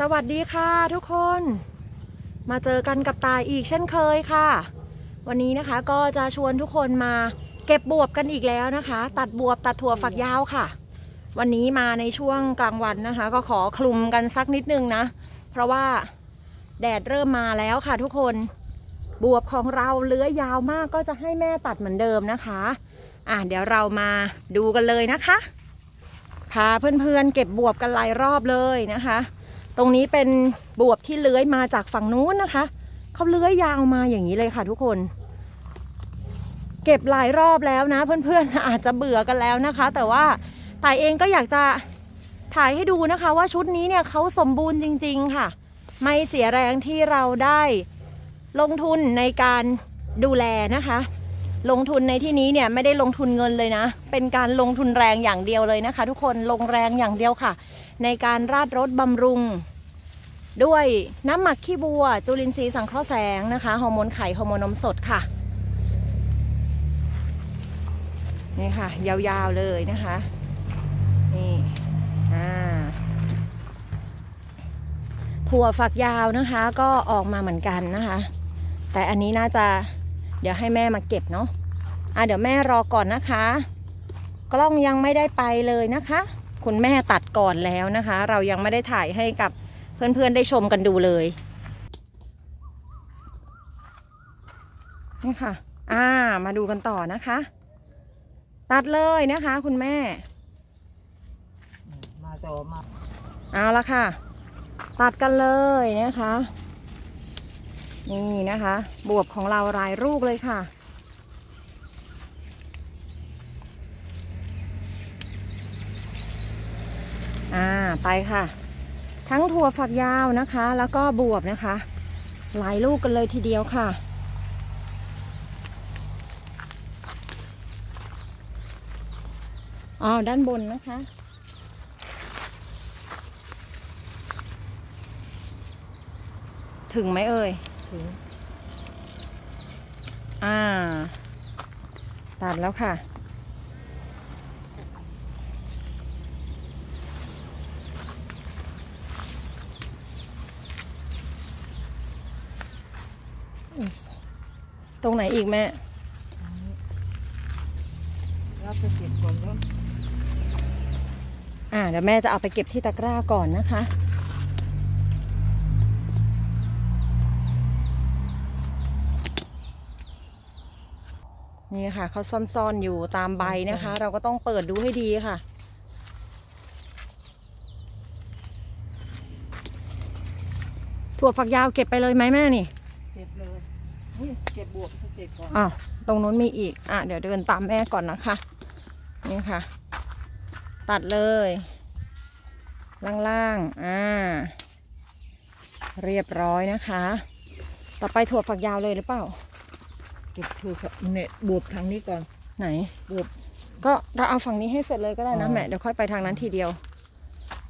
สวัสดีค่ะทุกคน มาเจอกันกับตายอีกเช่นเคยค่ะ วันนี้นะคะก็จะชวนทุกคนมาเก็บบวบกันอีกแล้วนะคะ ตัดบวบตัดถั่วฝักยาวค่ะ วันนี้มาในช่วงกลางวันนะคะ ก็ขอคลุมกันสักนิดนึงนะ เพราะว่าแดดเริ่มมาแล้วค่ะทุกคนบวบของเราเลื้อยยาวมากก็จะให้แม่ตัดเหมือนเดิมนะคะ อะเดี๋ยวเรามาดูกันเลยนะคะพาเพื่อนๆเก็บบวบกันหลายรอบเลยนะคะ ตรงนี้เป็นบวบที่เลื้อยมาจากฝั่งนู้นนะคะ เขาเลื้อยยาวมาอย่างนี้เลยค่ะทุกคน เก็บหลายรอบแล้วนะ เพื่อนๆอาจจะเบื่อกันแล้วนะคะ แต่ว่าตายเองก็อยากจะถ่ายให้ดูนะคะ ว่าชุดนี้เนี่ยเขาสมบูรณ์จริง ๆ ค่ะ ไม่เสียแรงที่เราได้ลงทุนในการดูแลนะคะ ลงทุนในที่นี้เนี่ยไม่ได้ลงทุนเงินเลยนะ เป็นการลงทุนแรงอย่างเดียวเลยนะคะ ทุกคนลงแรงอย่างเดียวค่ะ ในการราดรถบำรุง ด้วยน้ำหมักขี้บัว จุลินทรีย์สังเคราะห์แสงนะคะฮอร์โมนไข่ฮอร์โมนนมสดค่ะนี่ค่ะ ยาวๆเลยนะคะนี่อ่าถั่วฝักยาวนะคะ ก็ออกมาเหมือนกันนะคะ แต่อันนี้น่าจะ เดี๋ยวให้แม่มาเก็บเนาะอะเดี๋ยวแม่รอก่อนนะคะ กล้องยังไม่ได้ไปเลยนะคะ คุณแม่ตัดก่อนแล้วนะคะ เรายังไม่ได้ถ่ายให้กับเพื่อนๆได้ชมกันดูเลยนี่ค่ะ อ่า มาดูกันต่อนะคะ ตัดเลยนะคะ คุณแม่ มาต่อมา เอาละค่ะ ตัดกันเลยนะคะ นี่นะคะ บวบของเรารายลูกเลยค่ะ อ่าไปค่ะ ทั้งถั่วฝักยาวนะคะ แล้วก็บวบนะคะ หลายลูกกันเลยทีเดียวค่ะอ๋อด้านบนนะคะ ถึงไหมเอ่ย ถึงอ่า ตัดแล้วค่ะ ตรงไหนอีกแม่อันนี้แล้วไปเก็บก่อนแล้วอ่า เดี๋ยวแม่จะเอาไปเก็บที่ตะกร้าก่อนนะคะ นี่ค่ะเขาซ่อนๆอยู่ตามใบนะคะ เราก็ต้องเปิดดูให้ดีค่ะ ถั่วฝักยาวเก็บไปเลยไหมแม่นี่ เก็บเลยนี่เก็บบวกให้เสร็จก่อนอ้าวตรงนู้นมีอีก อะเดี๋ยวเดินตามแม่ก่อนนะคะ นี่ค่ะ ตัดเลย ล่างๆ อ่า เรียบร้อยนะคะ ต่อไปถั่วฝักยาวเลยหรือเปล่า เก็บคือเนี่ยบวบทางนี้ก่อนไหน บวบก็เราเอาฝั่งนี้ให้เสร็จเลยก็ได้นะอ๋อแม่เดี๋ยวค่อยไปทางนั้นทีเดียว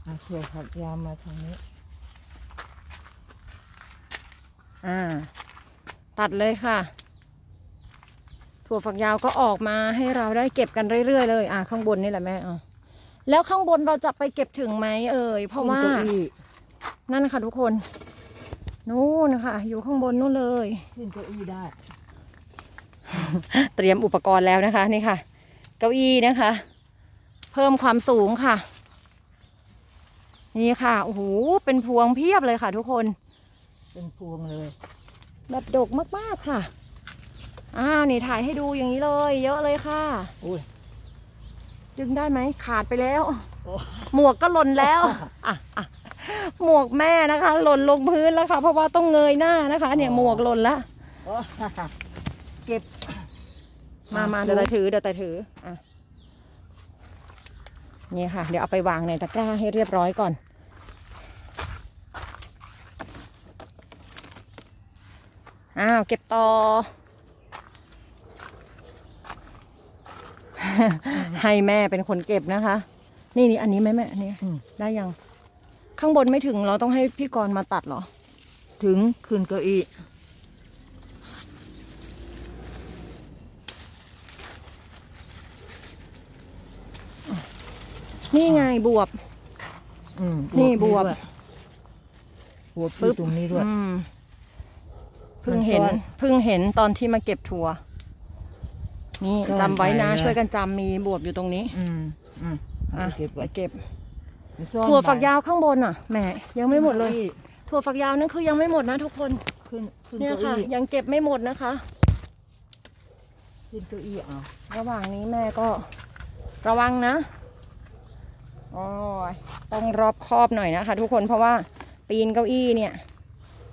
เอาเผื่อขับยาวมาทางนี้ อ่า ตัดเลยค่ะถั่วฝักยาวก็ออกมาให้เราได้เก็บกันเรื่อยๆเลย อ่าข้างบนนี่แหละแม่เอาแล้วข้างบนเราจะไปเก็บถึงไหมเอ่ยเพราะว่าขึ้นเก้อี้นั่นนะคะทุกคน นู่นนะคะอยู่ข้างบนนู่นเลยขึ้นเก้าอี้ได้ เตรียมอุปกรณ์แล้วนะคะนี่ค่ะ เก้าอี้นะคะ เพิ่มความสูงค่ะ นี่ค่ะโอ้โหเป็นพวงเพียบเลยค่ะ ทุกคน เป็นพวงเลย แบบดกมากๆค่ะอ้าวนี่ถ่ายให้ดูอย่างนี้เลย เยอะเลยค่ะอุ้ยดึงได้ไหมขาดไปแล้วโอ้หมวกก็หล่นแล้วอะอะหมวกแม่นะคะ หล่นลงพื้นแล้วค่ะ เพราะว่าต้องเงยหน้านะคะ เนี่ยหมวกหล่นละโอ้ เก็บ มามาเดี๋ยวตาถือเดี๋ยวตาถืออะนี่ค่ะ เดี๋ยวเอาไปวางในตะกร้าให้เรียบร้อยก่อน อ้าว เก็บต่อ ให้แม่เป็นคนเก็บนะคะ นี่นี่อันนี้ไหมแม่อันนี้อืมได้ยัง ข้างบนไม่ถึงเราต้องให้พี่กรณ์มาตัดเหรอ ถึงขึ้นเก้าอี้ นี่ไงบวบ อืมนี่บวบ ด้วยหัวปีตรงนี้ด้วย อืมเพิ่งมันเห็นซ่อนเพิ่งเห็นตอนที่มาเก็บถั่วนี่ซ่อนจำไว้นะไปนะ ช่วยกันจำมีบวบอยู่ตรงนี้อืมอืมเอาอะไปเก็บก่ไปอนเก็บไปซ่อนถั่วฝักไยาวข้างบนอะแหมยังไม่หมดเลยขึ้นถั่วฝักยาวนั่นคือยังไม่หมดนะทุกคน ขึ้นขึ้นเนี่ยเก้าค่ะ อี้ยังเก็บไม่หมดนะคะ ขึ้นเก้าอี้เอาระหว่างนี้แม่ก็ระวังนะ อ้ยต้องรอบคอบหน่อยนะคะ ทุกคนเพราะว่าปีนเก้าอี้เนี่ย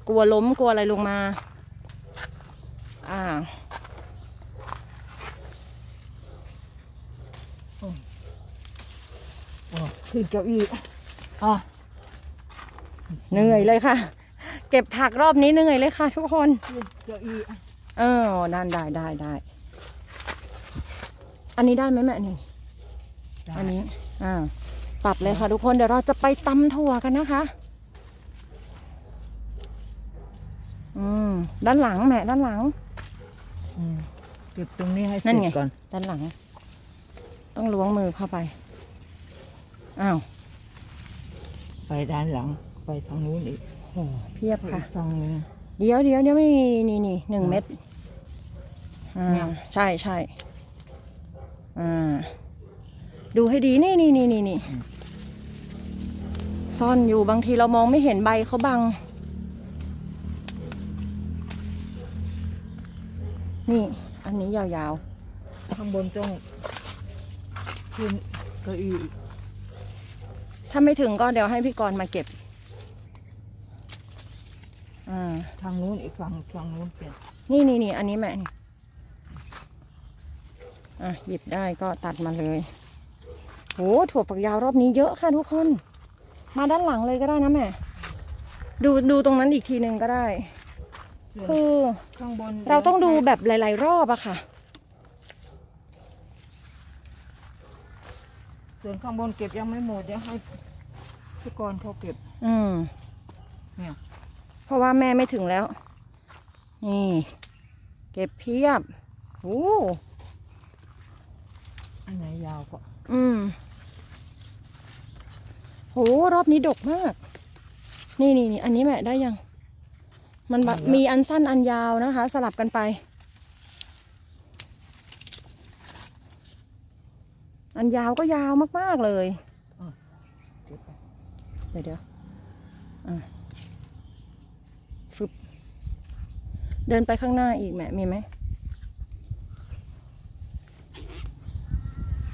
กลัวล้มกลัวอะไรลงมา อ่าขึ้นเก้าอี้อะเหนื่อยเลยค่ะ เก็บผักรอบนี้เหนื่อยเลยค่ะ ทุกคนขึ้นเก้าอี้เออได้ได้ได้ได้อันนี้ได้ไหมแม่นี่อันนี้อ่า ตัดเลยค่ะทุกคนเดี๋ยวเราจะไปตำถั่วกันนะคะ อืมด้านหลังแม่ด้านหลังอืมเก็บตรงนี้ให้นั่เสร็นไงจก่อนด้านหลัง ต้องล้วงมือเข้าไปอ้าวไปด้านหลัง ไปทางนู้นอีกโหเพียบค่ะอีกฝั่งหนึงเดี๋ยวเดี๋ยวเดี๋ยวนี่นี่นี่หนึ่งเม็ดอ่าเนี่ย ใช่ใช่อ่าดูให้ดีนี่นี่นี่นี่นี่ ซ่อนอยู่บางทีเรามองไม่เห็นใบเขาบัง นี่ อันนี้ยาวข้างบนต้องขึ้นเก้าอี้อีกๆถ้าไม่ถึงก็เดี๋ยวให้พี่กรณ์มาเก็บ อ่า ทางนู้นอีกฝั่งฝั่งนู้นเปลี่ยนนี่นี่นี่อันนี้แม่นี่ อะ หยิบได้ก็ตัดมาเลยโหถั่วฝักยาวรอบนี้เยอะค่ะทุกคน มาด้านหลังเลยก็ได้นะแม่ ดูดูตรงนั้นอีกทีหนึ่งก็ได้ส่วนคือข้างบนเราต้องดูแบบหลาย ๆ รอบอะค่ะ ส่วนข้างบนเก็บยังไม่หมดเดี๋ยวให้พี่กรณ์เขาเก็บ อืมเนี่ยเพราะว่าแม่ไม่ถึงแล้ว นี่ เก็บเพียบโอ้อันไหนยาวก็อืม โหรอบนี้ดกมาก นี่นี่นี่อันนี้แม่ได้ยัง มันแบบมีอันสั้นอันยาวนะคะ สลับกันไป อันยาวก็ยาวมากๆเลยเก็บไปเดี๋ยวเดี๋ยวอะฟึบเดินไปข้างหน้าอีกแม่มีไหม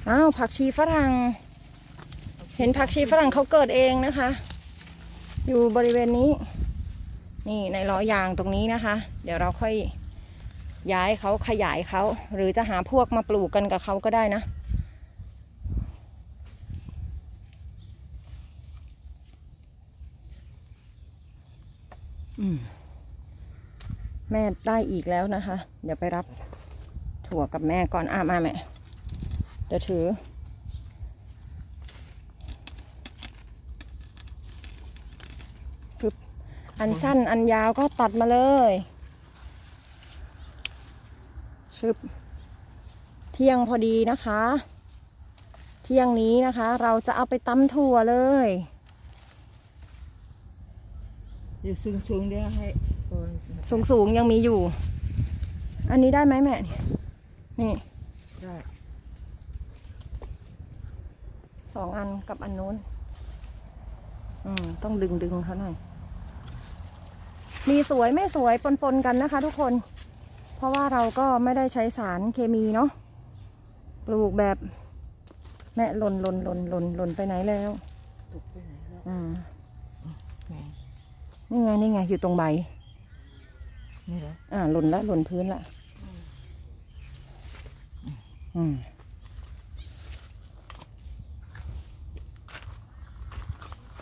อ้าวผักชีฝรั่ง เห็นผักชีฝรั่งเขาเกิดเองนะคะ อยู่บริเวณนี้ นี่ในล้อยางตรงนี้นะคะ เดี๋ยวเราค่อยย้ายเขาขยายเขา หรือจะหาพวกมาปลูกกันกับเขาก็ได้นะแม่ได้อีกแล้วนะคะ เดี๋ยวไปรับถั่วกับแม่ก่อนอะมาแม่ เดี๋ยวถือ ปึ๊บอันสั้นอันยาวก็ตัดมาเลยชึบเที่ยงพอดีนะคะ เที่ยงนี้นะคะ เราจะเอาไปตำถั่วเลยเดี๋ยวสูงสูงๆเดี๋ยวให้กรณ์สูงสูงๆยังมีอยู่ อันนี้ได้ไหมแม่ นี่ได้สองอันกับอันนู้น อืม ต้องดึงดึงเขาหน่อย มีสวยไม่สวยปนๆกันนะคะ ทุกคน เพราะว่าเราก็ไม่ได้ใช้สารเคมีเนาะปลูกแบบแม่หล่นหล่นหล่นหล่นหล่นไปไหนแล้วตกไปไหนแล้วอ่านี่ไงนี่ไงอยู่ตรงใบนี่เหรออ่าหล่นละหล่นพื้นละอืม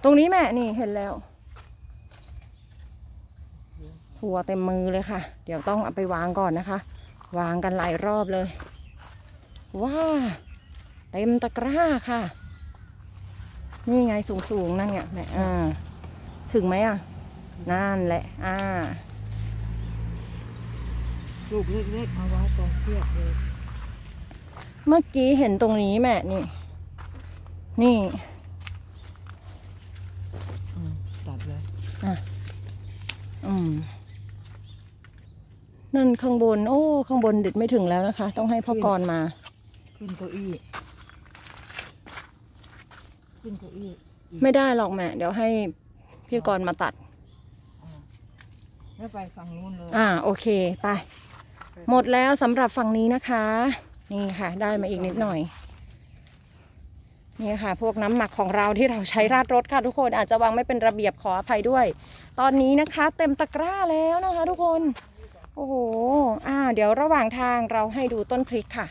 ตรงนี้แม่นี่เห็นแล้ว ถั่วเต็มมือเลยค่ะ เดี๋ยวต้องเอาไปวางก่อนนะคะ วางกันหลายรอบเลย ว้า เต็มตะกร้าค่ะ นี่ไงสูงๆนั่นไงแม่อ่าถึงไหมอะ นั่นแหละ อ่าลูกเล็กๆเอาไว้ตรงเทียบเลย เมื่อกี้เห็นตรงนี้แม่นี่ นี่อืมตัดเลย อะ อืม นั่นข้างบน โอ้ ข้างบนเด็ดไม่ถึงแล้วนะคะ ต้องให้พ่อกรมา ขึ้นเก้าอี้ขึ้นเก้าอี้อีกไม่ได้หรอกแม่เดี๋ยวให้พี่กรมาตัดอ่าแล้วไปฝั่งนู้นเลยอ่าโอเคไป หมดแล้วสำหรับฝั่งนี้นะคะ นี่ค่ะ ได้มาอีกนิดหน่อย นี่ค่ะ พวกน้ำหมักของเราที่เราใช้ราดรถค่ะทุกคนอาจจะวางไม่เป็นระเบียบขออภัยด้วย ตอนนี้นะคะ เต็มตะกร้าแล้วนะคะ ทุกคน โอ้โห อ่า เดี๋ยวระหว่างทางเราให้ดูต้นพริกค่ะ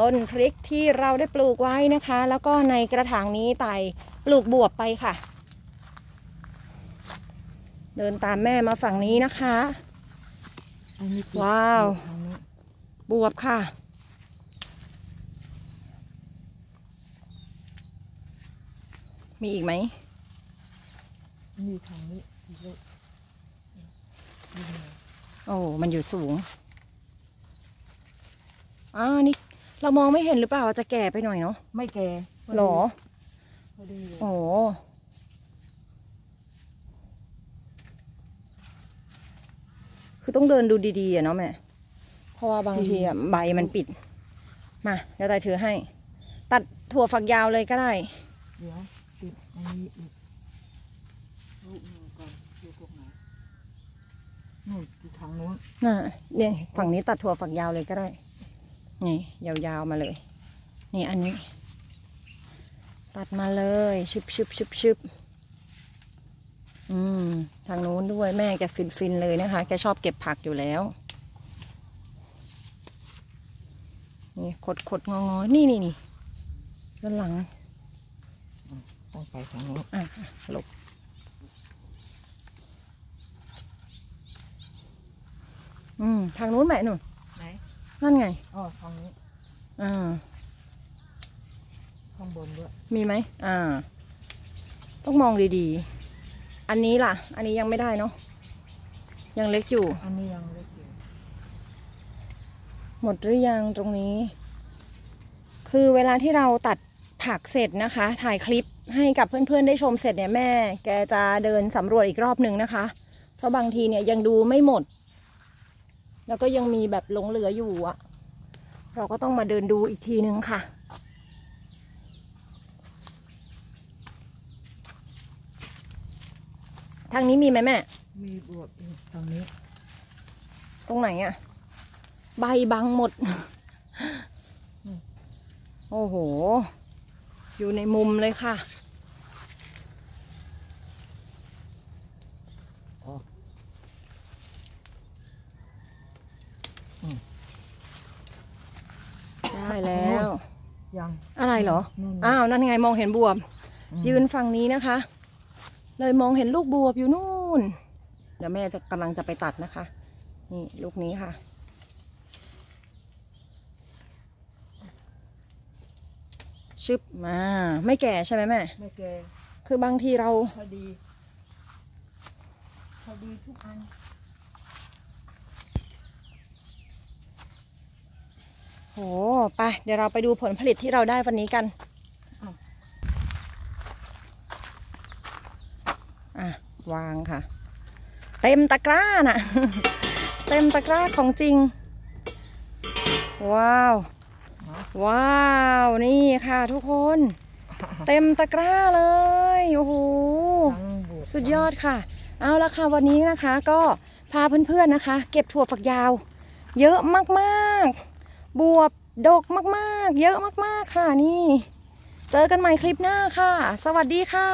ต้นพริกที่เราได้ปลูกไว้นะคะ แล้วก็ในกระถางนี้ไต่ปลูกบวบไปค่ะ เดินตามแม่มาฝั่งนี้นะคะอันนี้ติดว้าวทางนี้บวบค่ะมีอีกไหม มีทางนี้อีกแล้วนี่ไง โอ้มันอยู่สูงอ่านี่ เรามองไม่เห็นหรือเปล่าจะแก่ไปหน่อยเนาะไม่แก่หรอพอดีเลยโอ้คือต้องเดินดูดีๆอะเนาะแม่เพราะว่าบางทีอะใบมันปิด มาเดี๋ยวตายถือให้ ตัดถั่วฝักยาวเลยก็ได้ เดี๋ยวติดอันนี้อีกลูกหนึ่งก่อนดูตรงไหน นู่นอยู่ทางนู้นน่ะเนี่ยฝั่งนี้ตัดถั่วฝักยาวเลยก็ได้ นี่ยาวๆมาเลย นี่อันนี้ ตัดมาเลยชุบชุบชุบชุบอืม ทางนู้นด้วยแม่แกฟินฟินๆเลยนะคะ แกชอบเก็บผักอยู่แล้ว นี่ขดขดงองอๆนี่นี่นี่ด้านหลัง ต้องไปทางนู้นอะหลบ อืมทางนู้นแม่หนูนไหนนั่นไงอ๋อทางนี้อ่าข้างบนด้วยมีไหมอ่า ต้องมองดีๆ อันนี้ล่ะ อันนี้ยังไม่ได้เนาะยังเล็กอยู่ อันนี้ยังเล็กอยู่ หมดหรือยังตรงนี้ คือเวลาที่เราตัดผักเสร็จนะคะ ถ่ายคลิปให้กับเพื่อนๆได้ชมเสร็จเนี่ยแม่ แกจะเดินสำรวจอีกรอบหนึ่งนะคะ เพราะบางทีเนี่ยยังดูไม่หมด แล้วก็ยังมีแบบหลงเหลืออยู่อะเราก็ต้องมาเดินดูอีกทีนึงค่ะ ทางนี้มีไหมแม่ มีบวบอยู่ทางนี้ ตรงไหนอะใบบังหมด โอ้โห อยู่ในมุมเลยค่ะ อ๋อ ได้ แล้ว ยัง อะไรเหรอ นู่น อ้าว นั่นไงมองเห็นบวบ อืมยืนฝั่งนี้นะคะ เลยมองเห็นลูกบวบอยู่นู่น เดี๋ยวแม่จะกำลังจะไปตัดนะคะ นี่ลูกนี้ค่ะ ชึบมา ไม่แก่ใช่ไหมแม่ ไม่แก่คือบางทีเราพอดี พอดีทุกอัน โหไปเดี๋ยวเราไปดูผลผลิตที่เราได้วันนี้กันอ้าวอะวางค่ะ เต็มตะกร้าน่ะ เต็มตะกร้าของจริง ว้าวเนาะว้าว นี่ค่ะทุกคน เต็มตะกร้าเลย โอ้โหทั้งบวบสุดยอดค่ะ เอาละค่ะวันนี้นะคะ ก็พาเพื่อนๆนะคะ เก็บถั่วฝักยาว เยอะมากๆ บวบดกมากๆ เยอะมากๆค่ะนี่ เจอกันใหม่คลิปหน้าค่ะ สวัสดีค่ะ